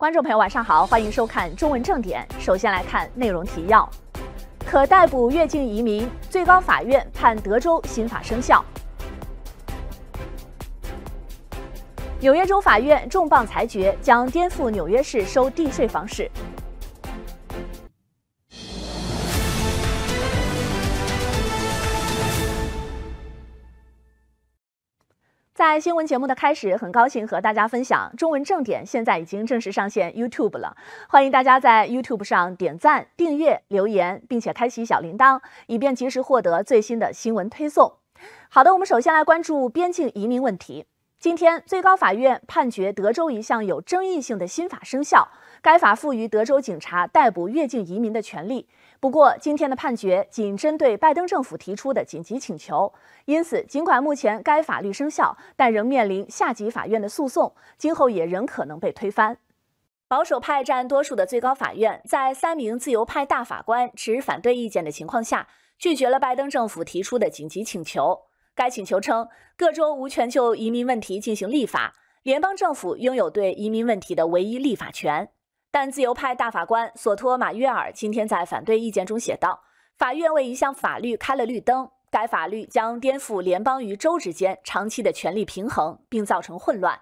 观众朋友，晚上好，欢迎收看中文正点。首先来看内容提要：可逮捕越境移民，最高法院判德州新法生效；纽约州法院重磅裁决，将颠覆纽约市收地税方式。在新闻节目的开始，很高兴和大家分享中文正点现在已经正式上线 YouTube 了。欢迎大家在 YouTube 上点赞、订阅、留言，并且开启小铃铛，以便及时获得最新的新闻推送。好的，我们首先来关注边境移民问题。今天，最高法院判决德州一项有争议性的新法生效，该法赋予德州警察逮捕越境移民的权利。不过，今天的判决仅针对拜登政府提出的紧急请求，因此，尽管目前该法律生效，但仍面临下级法院的诉讼，今后也仍可能被推翻。保守派占多数的最高法院，在三名自由派大法官持反对意见的情况下，拒绝了拜登政府提出的紧急请求。该请求称，各州无权就移民问题进行立法，联邦政府拥有对移民问题的唯一立法权。但自由派大法官索托马约尔今天在反对意见中写道：“法院为一项法律开了绿灯，该法律将颠覆联邦与州之间长期的权力平衡，并造成混乱。”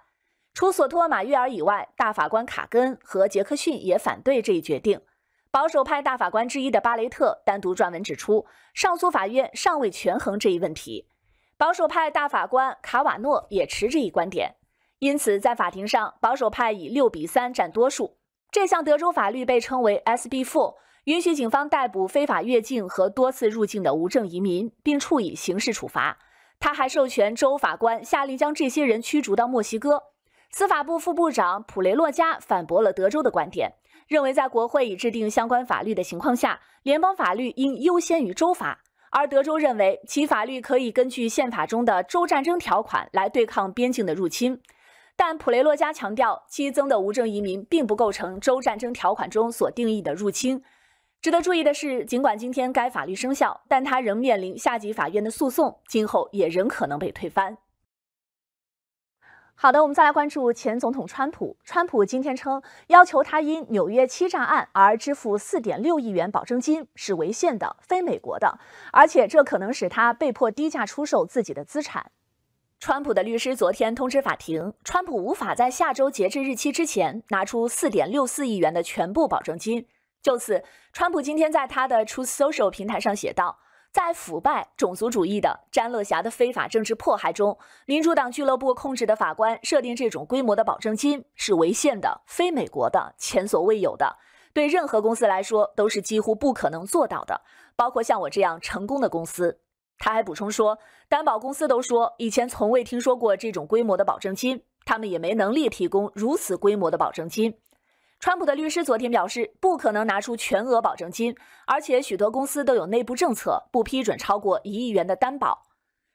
除索托马约尔以外，大法官卡根和杰克逊也反对这一决定。保守派大法官之一的巴雷特单独撰文指出，上诉法院尚未权衡这一问题。保守派大法官卡瓦诺也持这一观点，因此在法庭上，保守派以六比三占多数。这项德州法律被称为 SB4，允许警方逮捕非法越境和多次入境的无证移民，并处以刑事处罚。他还授权州法官下令将这些人驱逐到墨西哥。司法部副部长普雷洛加反驳了德州的观点，认为在国会已制定相关法律的情况下，联邦法律应优先于州法。而德州认为其法律可以根据宪法中的州战争条款来对抗边境的入侵。但普雷洛加强调，激增的无证移民并不构成州战争条款中所定义的入侵。值得注意的是，尽管今天该法律生效，但它仍面临下级法院的诉讼，今后也仍可能被推翻。好的，我们再来关注前总统川普。川普今天称，要求他因纽约欺诈案而支付四点六亿元保证金是违宪的、非美国的，而且这可能使他被迫低价出售自己的资产。川普的律师昨天通知法庭，川普无法在下周截至日期之前拿出四点六四亿元的全部保证金。就此，川普今天在他的 Truth Social 平台上写道：“在腐败、种族主义的詹乐霞的非法政治迫害中，民主党俱乐部控制的法官设定这种规模的保证金是违宪的、非美国的、前所未有的，对任何公司来说都是几乎不可能做到的，包括像我这样成功的公司。”他还补充说，担保公司都说以前从未听说过这种规模的保证金，他们也没能力提供如此规模的保证金。川普的律师昨天表示，不可能拿出全额保证金，而且许多公司都有内部政策，不批准超过一亿元的担保。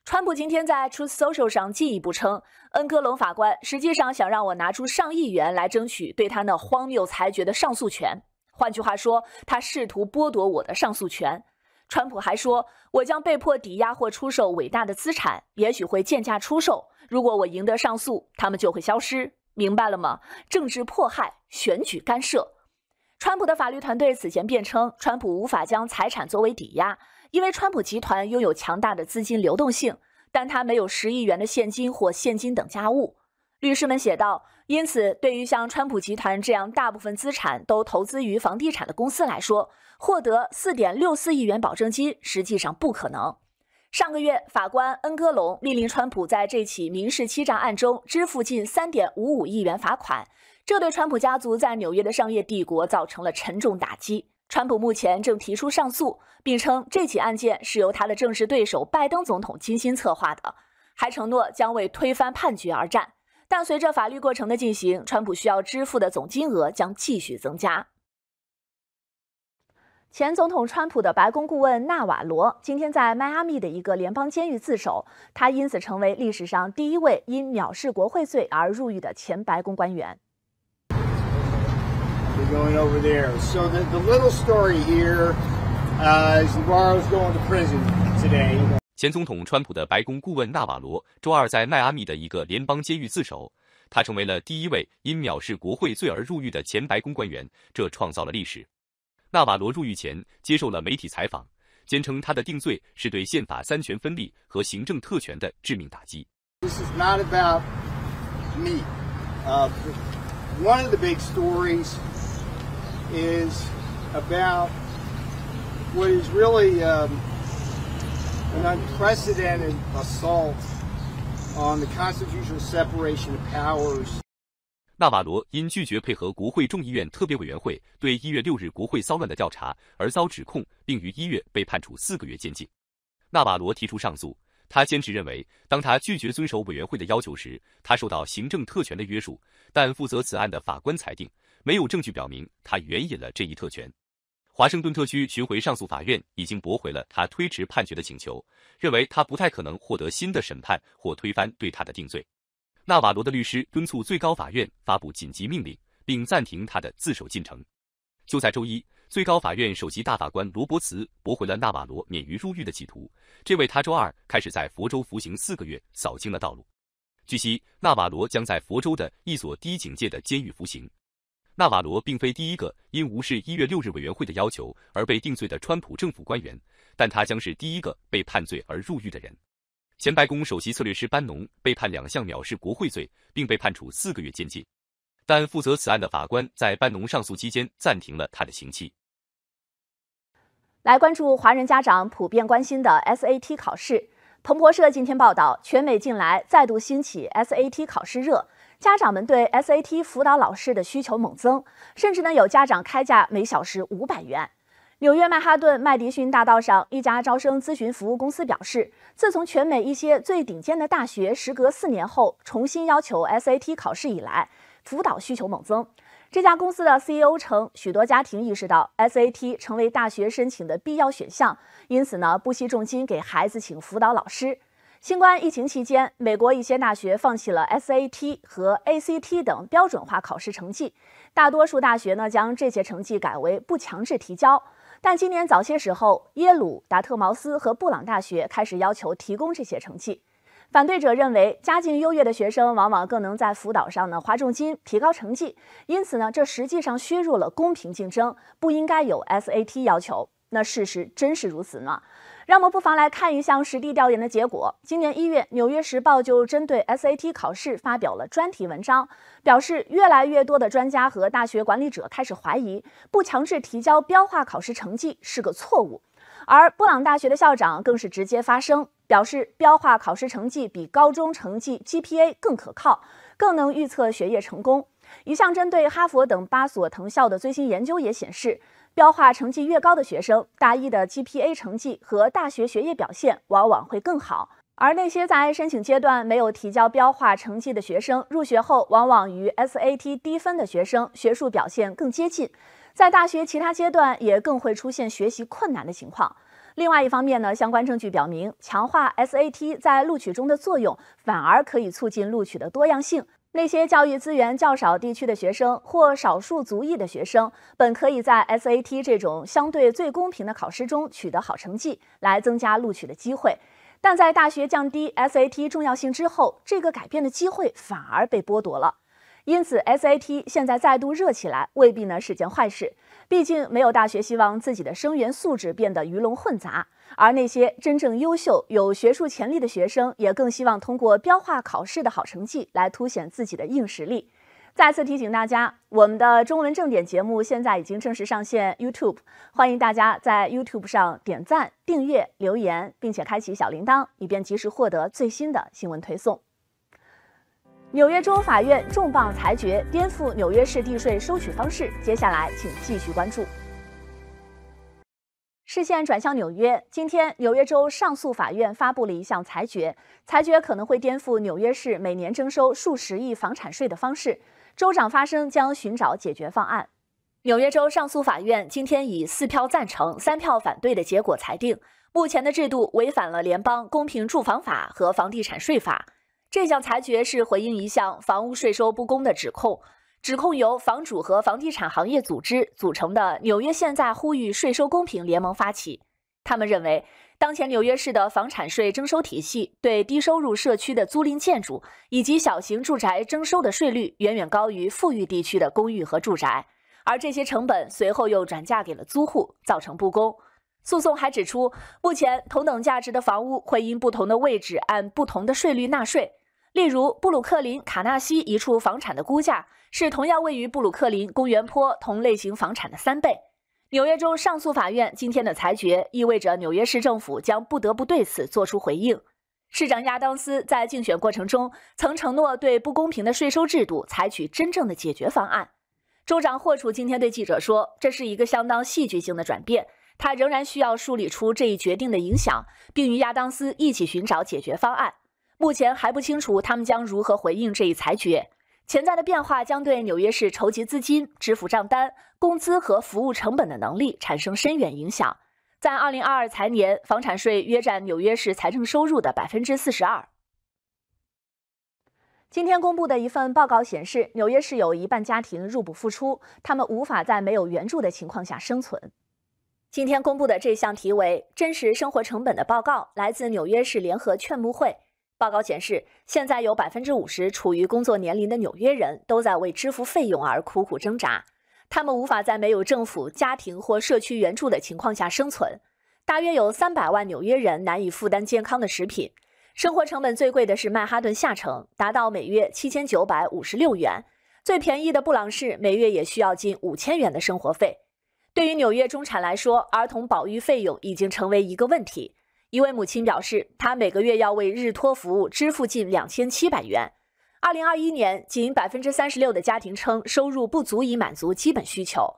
川普今天在 Truth Social 上进一步称，恩戈隆法官实际上想让我拿出上亿元来争取对他那荒谬裁决的上诉权。换句话说，他试图剥夺我的上诉权。川普还说：“我将被迫抵押或出售伟大的资产，也许会贱价出售。如果我赢得上诉，他们就会消失。明白了吗？政治迫害、选举干涉。”川普的法律团队此前辩称，川普无法将财产作为抵押，因为川普集团拥有强大的资金流动性，但他没有十亿元的现金或现金等家物。律师们写道：“因此，对于像川普集团这样大部分资产都投资于房地产的公司来说，获得四点六四亿元保证金实际上不可能。”上个月，法官恩戈隆命令川普在这起民事欺诈案中支付近三点五五亿元罚款，这对川普家族在纽约的商业帝国造成了沉重打击。川普目前正提出上诉，并称这起案件是由他的政治对手拜登总统精心策划的，还承诺将为推翻判决而战。但随着法律过程的进行，川普需要支付的总金额将继续增加。前总统川普的白宫顾问纳瓦罗今天在迈阿密的一个联邦监狱自首，他因此成为历史上第一位因藐视国会罪而入狱的前白宫官员。Going over there. So the the little story here is Navarro's going to prison today. 前总统川普的白宫顾问纳瓦罗周二在迈阿密的一个联邦监狱自首。他成为了第一位因藐视国会罪而入狱的前白宫官员，这创造了历史。纳瓦罗入狱前接受了媒体采访，坚称他的定罪是对宪法三权分立和行政特权的致命打击。This is not about me. Uh, one of the big stories is about what is really um, an unprecedented assault on the constitutional separation of powers. 纳瓦罗因拒绝配合国会众议院特别委员会对一月六日国会骚乱的调查而遭指控，并于一月被判处四个月监禁。纳瓦罗提出上诉。他坚持认为，当他拒绝遵守委员会的要求时，他受到行政特权的约束。但负责此案的法官裁定，没有证据表明他援引了这一特权。华盛顿特区巡回上诉法院已经驳回了他推迟判决的请求，认为他不太可能获得新的审判或推翻对他的定罪。纳瓦罗的律师敦促最高法院发布紧急命令，并暂停他的自首进程。就在周一。最高法院首席大法官罗伯茨驳回了纳瓦罗免于入狱的企图，这为他周二开始在佛州服刑四个月扫清了道路。据悉，纳瓦罗将在佛州的一所低警戒的监狱服刑。纳瓦罗并非第一个因无视一月六日委员会的要求而被定罪的川普政府官员，但他将是第一个被判罪而入狱的人。前白宫首席策略师班农被判两项藐视国会罪，并被判处四个月监禁，但负责此案的法官在班农上诉期间暂停了他的刑期。来关注华人家长普遍关心的 SAT 考试。彭博社今天报道，全美近来再度兴起 SAT 考试热，家长们对 SAT 辅导老师的需求猛增，甚至呢有家长开价每小时五百元。纽约曼哈顿麦迪逊大道上一家招生咨询服务公司表示，自从全美一些最顶尖的大学时隔四年后重新要求 SAT 考试以来，辅导需求猛增。这家公司的 CEO 称，许多家庭意识到 SAT 成为大学申请的必要选项，因此呢，不惜重金给孩子请辅导老师。新冠疫情期间，美国一些大学放弃了 SAT 和 ACT 等标准化考试成绩，大多数大学呢将这些成绩改为不强制提交。但今年早些时候，耶鲁、达特茅斯和布朗大学开始要求提供这些成绩。反对者认为，家境优越的学生往往更能在辅导上呢花重金提高成绩，因此呢，这实际上削弱了公平竞争，不应该有 SAT 要求。那事实真是如此吗？让我们不妨来看一项实地调研的结果。今年一月，《纽约时报》就针对 SAT 考试发表了专题文章，表示越来越多的专家和大学管理者开始怀疑，不强制提交标化考试成绩是个错误。而布朗大学的校长更是直接发声，表示标化考试成绩比高中成绩 GPA 更可靠，更能预测学业成功。一项针对哈佛等八所藤校的最新研究也显示，标化成绩越高的学生，大一的 GPA 成绩和大学学业表现往往会更好。而那些在申请阶段没有提交标化成绩的学生，入学后往往与 SAT 低分的学生学术表现更接近。在大学其他阶段也更会出现学习困难的情况。另外一方面呢，相关证据表明，强化 SAT 在录取中的作用，反而可以促进录取的多样性。那些教育资源较少地区的学生或少数族裔的学生，本可以在 SAT 这种相对最公平的考试中取得好成绩，来增加录取的机会。但在大学降低 SAT 重要性之后，这个改变的机会反而被剥夺了。因此，SAT 现在再度热起来，未必呢是件坏事。毕竟，没有大学希望自己的生源素质变得鱼龙混杂，而那些真正优秀、有学术潜力的学生，也更希望通过标化考试的好成绩来凸显自己的硬实力。再次提醒大家，我们的中文正点节目现在已经正式上线 YouTube，欢迎大家在 YouTube 上点赞、订阅、留言，并且开启小铃铛，以便及时获得最新的新闻推送。纽约州法院重磅裁决，颠覆纽约市地税收取方式。接下来，请继续关注。视线转向纽约，今天纽约州上诉法院发布了一项裁决，裁决可能会颠覆纽约市每年征收数十亿房产税的方式。州长发声将寻找解决方案。纽约州上诉法院今天以四票赞成、三票反对的结果裁定，目前的制度违反了联邦公平住房法和房地产税法。这项裁决是回应一项房屋税收不公的指控，指控由房主和房地产行业组织组成的纽约现在呼吁税收公平联盟发起。他们认为，当前纽约市的房产税征收体系对低收入社区的租赁建筑以及小型住宅征收的税率远远高于富裕地区的公寓和住宅，而这些成本随后又转嫁给了租户，造成不公。诉讼还指出，目前同等价值的房屋会因不同的位置按不同的税率纳税。例如，布鲁克林卡纳西一处房产的估价是同样位于布鲁克林公园坡同类型房产的三倍。纽约州上诉法院今天的裁决意味着纽约市政府将不得不对此作出回应。市长亚当斯在竞选过程中曾承诺对不公平的税收制度采取真正的解决方案。州长霍楚今天对记者说：“这是一个相当戏剧性的转变。”他仍然需要梳理出这一决定的影响，并与亚当斯一起寻找解决方案。目前还不清楚他们将如何回应这一裁决。潜在的变化将对纽约市筹集资金、支付账单、工资和服务成本的能力产生深远影响。在2022财年，房产税约占纽约市财政收入的百分之四十二。今天公布的一份报告显示，纽约市有一半家庭入不敷出，他们无法在没有援助的情况下生存。今天公布的这项题为“真实生活成本”的报告，来自纽约市联合劝募会。报告显示，现在有百分之五十处于工作年龄的纽约人都在为支付费用而苦苦挣扎。他们无法在没有政府、家庭或社区援助的情况下生存。大约有三百万纽约人难以负担健康的食品。生活成本最贵的是曼哈顿下城，达到每月七千九百五十六元；最便宜的布朗市每月也需要近五千元的生活费。对于纽约中产来说，儿童保育费用已经成为一个问题。一位母亲表示，她每个月要为日托服务支付近两千七百元。二零二一年，仅百分之三十六的家庭称收入不足以满足基本需求。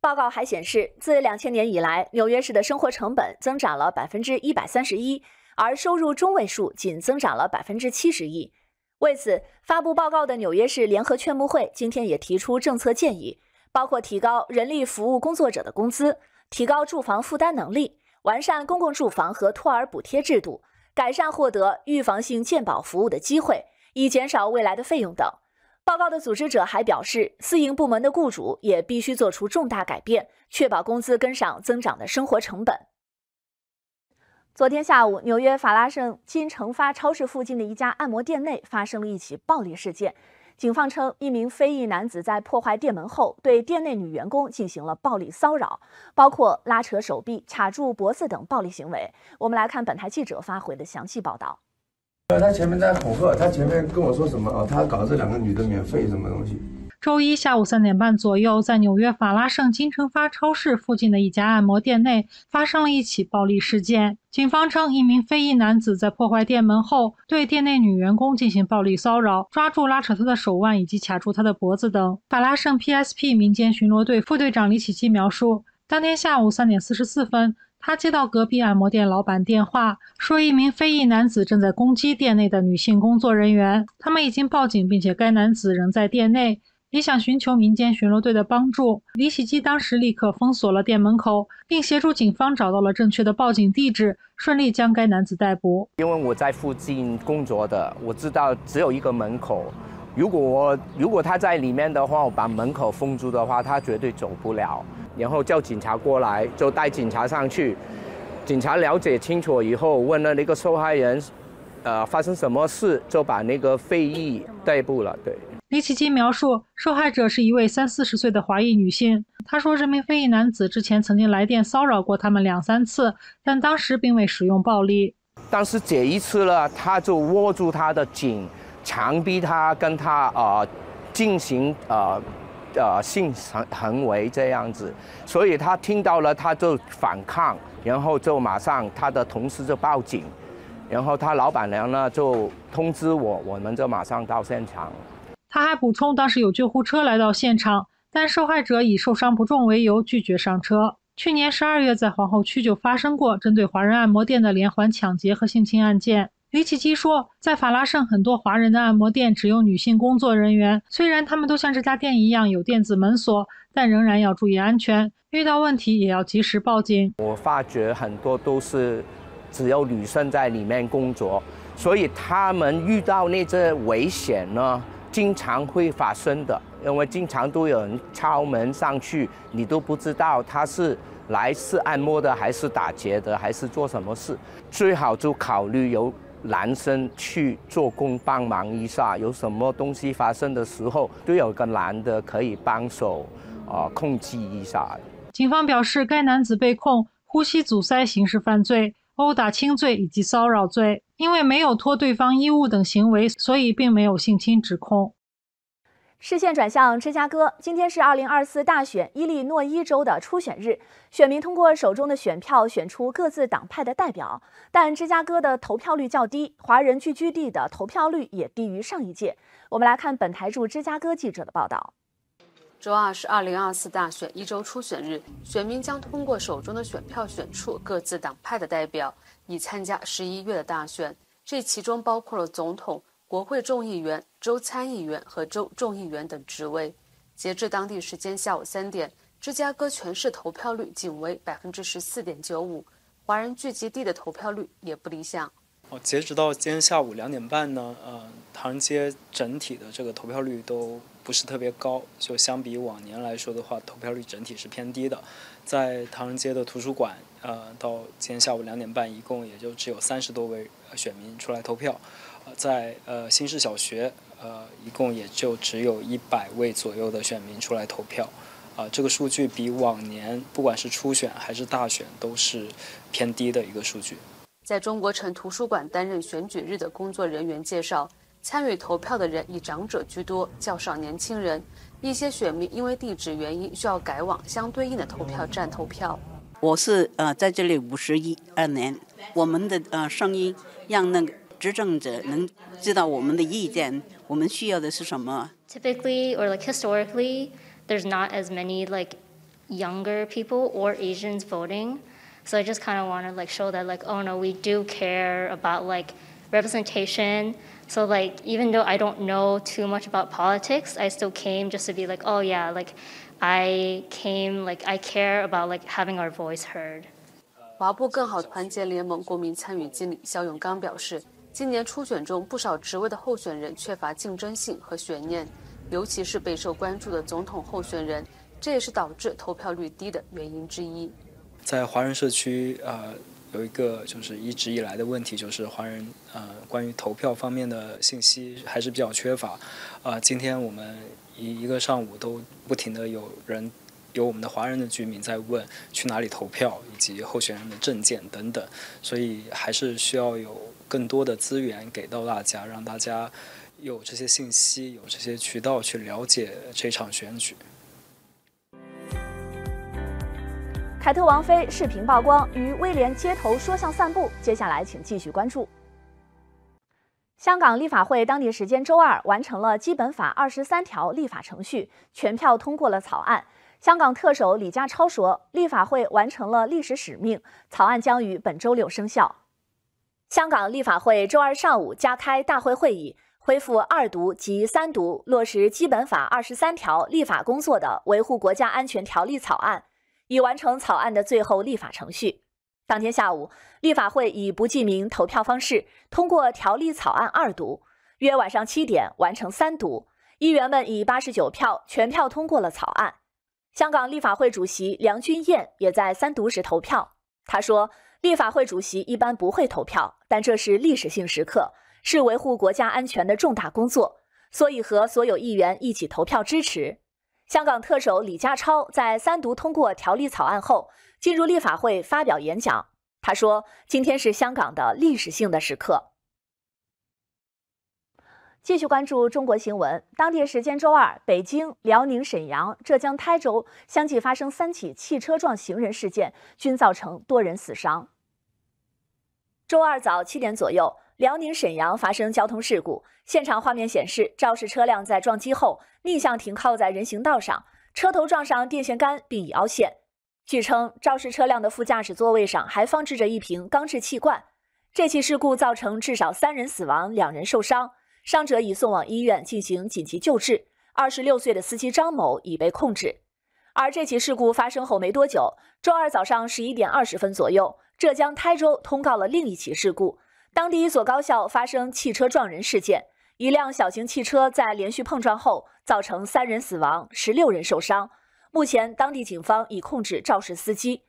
报告还显示，自两千年以来，纽约市的生活成本增长了百分之一百三十一，而收入中位数仅增长了百分之七十一。为此，发布报告的纽约市联合劝募会今天也提出政策建议。包括提高人力服务工作者的工资，提高住房负担能力，完善公共住房和托儿补贴制度，改善获得预防性健保服务的机会，以减少未来的费用等。报告的组织者还表示，私营部门的雇主也必须做出重大改变，确保工资跟上增长的生活成本。昨天下午，纽约法拉盛金城发超市附近的一家按摩店内发生了一起暴力事件。警方称，一名非裔男子在破坏店门后，对店内女员工进行了暴力骚扰，包括拉扯手臂、卡住脖子等暴力行为。我们来看本台记者发回的详细报道。呃他前面在恐吓，他前面跟我说什么啊？他搞这两个女的免费什么东西？周一下午三点半左右，在纽约法拉盛金城发超市附近的一家按摩店内，发生了一起暴力事件。警方称，一名非裔男子在破坏店门后，对店内女员工进行暴力骚扰，抓住、拉扯她的手腕以及卡住她的脖子等。法拉盛 PSP 民间巡逻队副队长李启基描述，当天下午三点四十四分，他接到隔壁按摩店老板电话，说一名非裔男子正在攻击店内的女性工作人员，他们已经报警，并且该男子仍在店内。也想寻求民间巡逻队的帮助。李喜基当时立刻封锁了店门口，并协助警方找到了正确的报警地址，顺利将该男子逮捕。因为我在附近工作的，我知道只有一个门口。如果如果他在里面的话，我把门口封住的话，他绝对走不了。然后叫警察过来，就带警察上去。警察了解清楚以后，问了那个受害人，呃，发生什么事，就把那个非议逮捕了。对。李启基描述，受害者是一位三四十岁的华裔女性。她说，这名非裔男子之前曾经来电骚扰过他们两三次，但当时并未使用暴力。但是这一次呢，他就握住她的颈，强逼她跟他呃进行呃呃性行行为这样子。所以他听到了，他就反抗，然后就马上他的同事就报警，然后他老板娘呢就通知我，我们就马上到现场。他还补充，当时有救护车来到现场，但受害者以受伤不重为由拒绝上车。去年十二月，在皇后区就发生过针对华人按摩店的连环抢劫和性侵案件。李启基说，在法拉盛，很多华人的按摩店只有女性工作人员，虽然他们都像这家店一样有电子门锁，但仍然要注意安全，遇到问题也要及时报警。我发觉很多都是只有女生在里面工作，所以他们遇到那些危险呢。经常会发生的，因为经常都有人敲门上去，你都不知道他是来是按摩的，还是打劫的，还是做什么事。最好就考虑由男生去做工帮忙一下，有什么东西发生的时候，都有个男的可以帮手，啊，控制一下。警方表示，该男子被控呼吸阻塞刑事犯罪、殴打轻罪以及骚扰罪。因为没有脱对方衣物等行为，所以并没有性侵指控。视线转向芝加哥，今天是二零二四大选伊利诺伊州的初选日，选民通过手中的选票选出各自党派的代表。但芝加哥的投票率较低，华人聚居地的投票率也低于上一届。我们来看本台驻芝加哥记者的报道。周二是二零二四大选一周初选日，选民将通过手中的选票选出各自党派的代表。已参加十一月的大选，这其中包括了总统、国会众议员、州参议员和州众议员等职位。截至当地时间下午三点，芝加哥全市投票率仅为百分之十四点九五，华人聚集地的投票率也不理想。哦，截止到今天下午两点半呢，呃，唐人街整体的这个投票率都不是特别高，就相比往年来说的话，投票率整体是偏低的。在唐人街的图书馆。呃，到今天下午两点半，一共也就只有三十多位选民出来投票。呃，在呃新市小学，呃，一共也就只有一百位左右的选民出来投票。啊，这个数据比往年不管是初选还是大选都是偏低的一个数据。在中国城图书馆担任选举日的工作人员介绍，参与投票的人以长者居多，较少年轻人。一些选民因为地址原因需要改往相对应的投票站投票。我是呃在这里五十一二年，我们的呃声音让那个执政者能知道我们的意见，我们需要的是什么。Typically or like historically, there's not as many like younger people or Asians voting, so I just kind of want to like show that like oh no, we do care about like representation. So like even though I don't know too much about politics, I still came just to be like oh yeah like. I came like I care about like having our voice heard。华埠更好团结联盟国民参与经理肖永刚表示，今年初选中不少职位的候选人缺乏竞争性和悬念，尤其是备受关注的总统候选人，这也是导致投票率低的原因之一。在华人社区，呃，有一个就是一直以来的问题，就是华人呃关于投票方面的信息还是比较缺乏。啊，今天我们。一一个上午都不停的有人，有我们的华人的居民在问去哪里投票，以及候选人的证件等等，所以还是需要有更多的资源给到大家，让大家有这些信息，有这些渠道去了解这场选举。凯特王妃视频曝光与威廉街头说相散步，接下来请继续关注。香港立法会当地时间周二完成了《基本法》二十三条立法程序，全票通过了草案。香港特首李家超说：“立法会完成了历史使命，草案将于本周六生效。”香港立法会周二上午加开大会会议，恢复二读及三读落实《基本法》二十三条立法工作的《维护国家安全条例》草案，已完成草案的最后立法程序。当天下午，立法会以不记名投票方式通过条例草案二读，约晚上七点完成三读。议员们以八十九票全票通过了草案。香港立法会主席梁君彦也在三读时投票。他说：“立法会主席一般不会投票，但这是历史性时刻，是维护国家安全的重大工作，所以和所有议员一起投票支持。”香港特首李家超在三读通过条例草案后。进入立法会发表演讲，他说：“今天是香港的历史性的时刻。”继续关注中国新闻。当地时间周二，北京、辽宁沈阳、浙江台州相继发生三起汽车撞行人事件，均造成多人死伤。周二早七点左右，辽宁沈阳发生交通事故，现场画面显示，肇事车辆在撞击后逆向停靠在人行道上，车头撞上电线杆并已凹陷。据称，肇事车辆的副驾驶座位上还放置着一瓶钢制气罐。这起事故造成至少三人死亡，两人受伤，伤者已送往医院进行紧急救治。二十六岁的司机张某已被控制。而这起事故发生后没多久，周二早上十一点二十分左右，浙江台州通告了另一起事故：当地一所高校发生汽车撞人事件，一辆小型汽车在连续碰撞后，造成三人死亡，十六人受伤。目前，当地警方已控制肇事司机。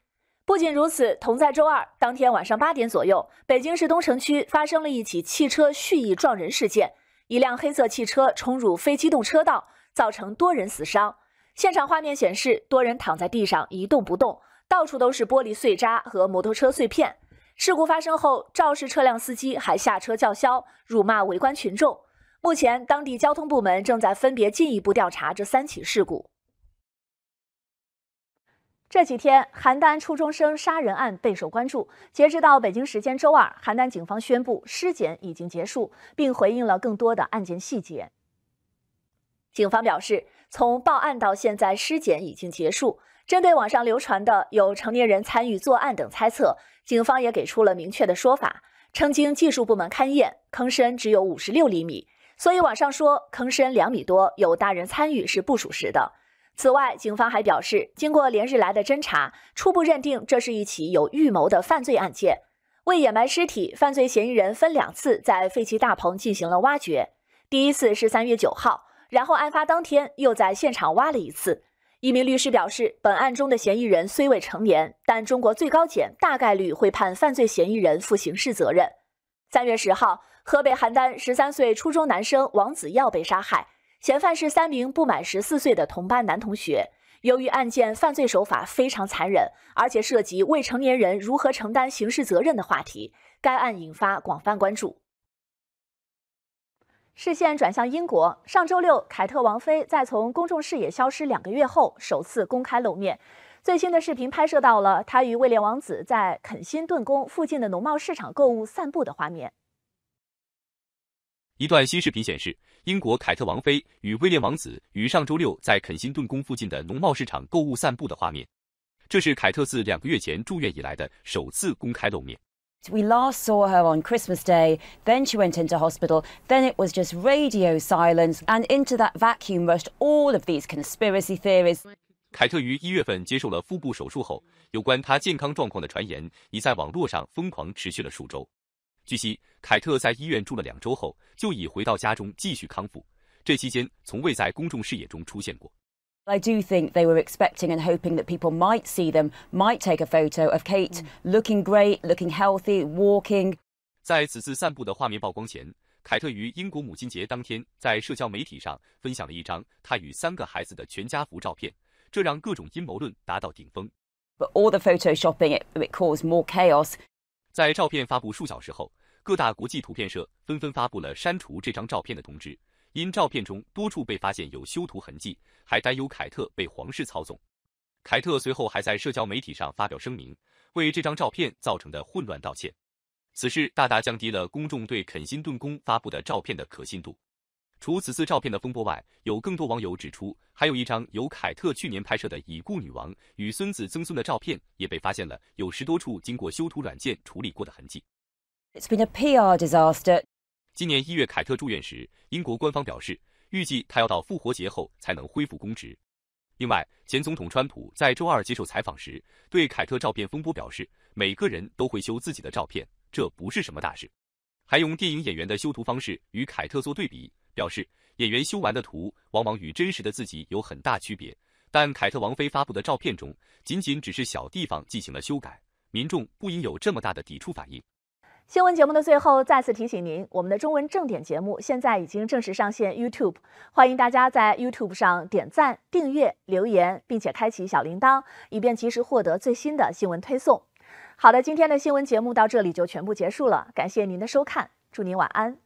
不仅如此，同在周二当天晚上八点左右，北京市东城区发生了一起汽车蓄意撞人事件。一辆黑色汽车冲入非机动车道，造成多人死伤。现场画面显示，多人躺在地上一动不动，到处都是玻璃碎渣和摩托车碎片。事故发生后，肇事车辆司机还下车叫嚣，辱骂围观群众。目前，当地交通部门正在分别进一步调查这三起事故。这几天，邯郸初中生杀人案备受关注。截止到北京时间周二，邯郸警方宣布尸检已经结束，并回应了更多的案件细节。警方表示，从报案到现在，尸检已经结束。针对网上流传的有成年人参与作案等猜测，警方也给出了明确的说法，称经技术部门勘验，坑深只有五十六厘米。所以网上说坑深两米多有大人参与是不属实的。此外，警方还表示，经过连日来的侦查，初步认定这是一起有预谋的犯罪案件。为掩埋尸体，犯罪嫌疑人分两次在废弃大棚进行了挖掘。第一次是三月九号，然后案发当天又在现场挖了一次。一名律师表示，本案中的嫌疑人虽未成年，但中国最高检大概率会判犯罪嫌疑人负刑事责任。三月十号。河北邯郸十三岁初中男生王子耀被杀害，嫌犯是三名不满十四岁的同班男同学。由于案件犯罪手法非常残忍，而且涉及未成年人如何承担刑事责任的话题，该案引发广泛关注。视线转向英国，上周六，凯特王妃在从公众视野消失两个月后，首次公开露面。最新的视频拍摄到了她与威廉王子在肯辛顿宫附近的农贸市场购物散步的画面。一段新视频显示，英国凯特王妃与威廉王子于上周六在肯辛顿宫附近的农贸市场购物散步的画面。这是凯特自两个月前住院以来的首次公开露面。We last saw her on Christmas Day, then she went into hospital, then it was just radio silence, and into that vacuum rushed all of these conspiracy theories. 凯特于一月份接受了腹部手术后，有关她健康状况的传言已在网络上疯狂持续了数周。据悉，凯特在医院住了两周后，就已回到家中继续康复。这期间从未在公众视野中出现过。I do think they were expecting and hoping that people might see them, might take a photo of Kate looking great, looking healthy, walking. 在此次散步的画面曝光前，凯特于英国母亲节当天在社交媒体上分享了一张她与三个孩子的全家福照片，这让各种阴谋论达到顶峰。But all the photoshopping it, it caused more chaos. 在照片发布数小时后，各大国际图片社纷纷发布了删除这张照片的通知，因照片中多处被发现有修图痕迹，还担忧凯特被皇室操纵。凯特随后还在社交媒体上发表声明，为这张照片造成的混乱道歉。此事大大降低了公众对肯辛顿宫发布的照片的可信度。除此次照片的风波外，有更多网友指出，还有一张由凯特去年拍摄的已故女王与孙子曾孙的照片也被发现了有十多处经过修图软件处理过的痕迹。It's been a PR disaster. 今年一月，凯特住院时，英国官方表示，预计他要到复活节后才能恢复公职。另外，前总统川普在周二接受采访时，对凯特照片风波表示，每个人都会修自己的照片，这不是什么大事。还用电影演员的修图方式与凯特做对比，表示演员修完的图往往与真实的自己有很大区别。但凯特王妃发布的照片中，仅仅只是小地方进行了修改，民众不应有这么大的抵触反应。新闻节目的最后，再次提醒您，我们的中文正点节目现在已经正式上线 YouTube，欢迎大家在 YouTube 上点赞、订阅、留言，并且开启小铃铛，以便及时获得最新的新闻推送。好的，今天的新闻节目到这里就全部结束了，感谢您的收看，祝您晚安。